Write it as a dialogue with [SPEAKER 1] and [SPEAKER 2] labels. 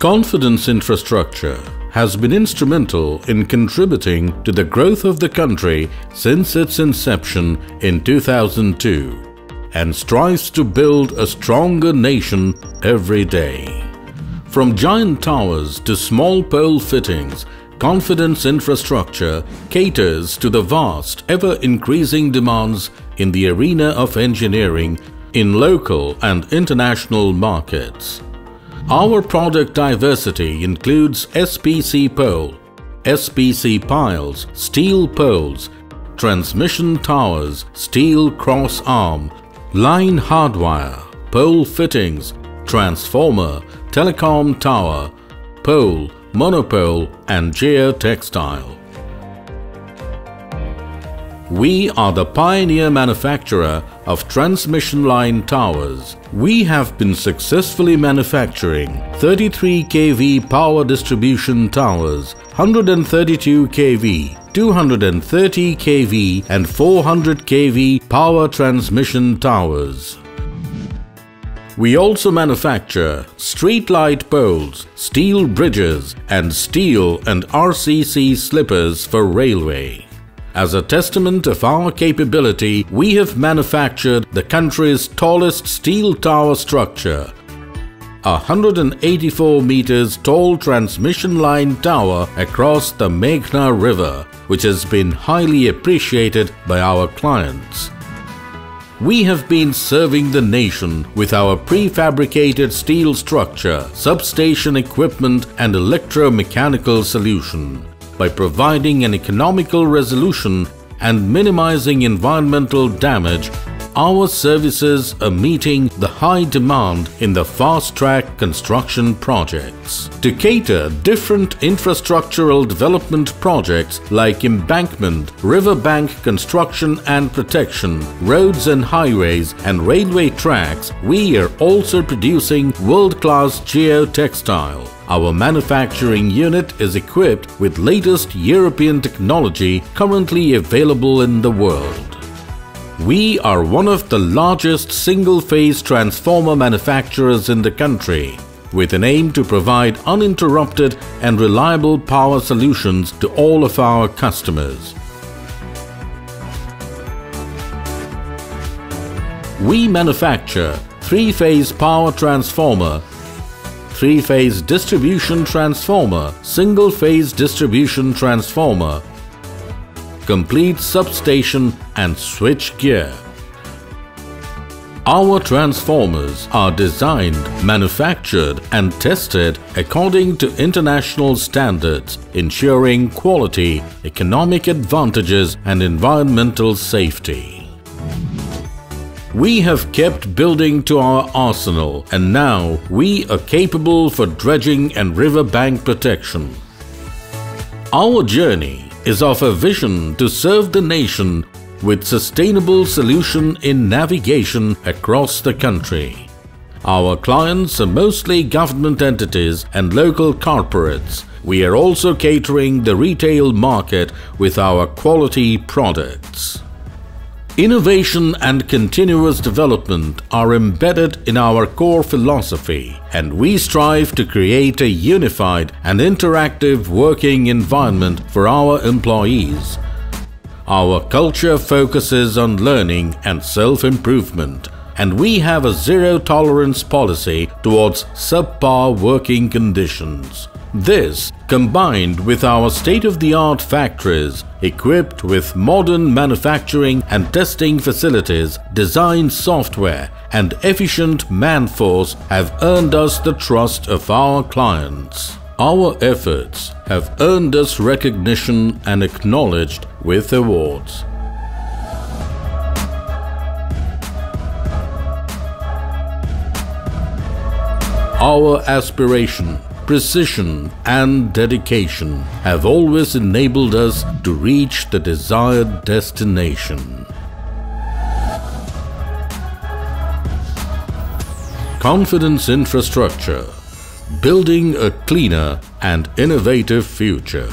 [SPEAKER 1] Confidence infrastructure has been instrumental in contributing to the growth of the country since its inception in 2002 and strives to build a stronger nation every day. From giant towers to small pole fittings, Confidence infrastructure caters to the vast, ever-increasing demands in the arena of engineering in local and international markets. Our product diversity includes SPC pole, SPC piles, steel poles, transmission towers, steel cross arm, line hardwire, pole fittings, transformer, telecom tower, pole, monopole and geotextile. We are the pioneer manufacturer of transmission line towers. We have been successfully manufacturing 33 kV power distribution towers, 132 kV, 230 kV and 400 kV power transmission towers. We also manufacture street light poles, steel bridges and steel and RCC slippers for railway. As a testament of our capability, we have manufactured the country's tallest steel tower structure, a 184 meters tall transmission line tower across the Meghna River, which has been highly appreciated by our clients. We have been serving the nation with our prefabricated steel structure, substation equipment and electromechanical solution by providing an economical resolution and minimizing environmental damage our services are meeting the high demand in the fast-track construction projects. To cater different infrastructural development projects like embankment, riverbank construction and protection, roads and highways and railway tracks, we are also producing world-class geotextile. Our manufacturing unit is equipped with latest European technology currently available in the world. We are one of the largest single-phase transformer manufacturers in the country with an aim to provide uninterrupted and reliable power solutions to all of our customers. We manufacture three-phase power transformer, three-phase distribution transformer, single-phase distribution transformer, complete substation and switch gear. Our transformers are designed, manufactured and tested according to international standards, ensuring quality, economic advantages and environmental safety. We have kept building to our arsenal and now we are capable for dredging and riverbank protection. Our journey is of a vision to serve the nation with sustainable solution in navigation across the country. Our clients are mostly government entities and local corporates. We are also catering the retail market with our quality products. Innovation and continuous development are embedded in our core philosophy and we strive to create a unified and interactive working environment for our employees. Our culture focuses on learning and self-improvement and we have a zero-tolerance policy towards subpar working conditions. This, combined with our state-of-the-art factories equipped with modern manufacturing and testing facilities, design software and efficient manforce have earned us the trust of our clients. Our efforts have earned us recognition and acknowledged with awards. Our aspiration precision and dedication have always enabled us to reach the desired destination. Confidence Infrastructure Building a cleaner and innovative future.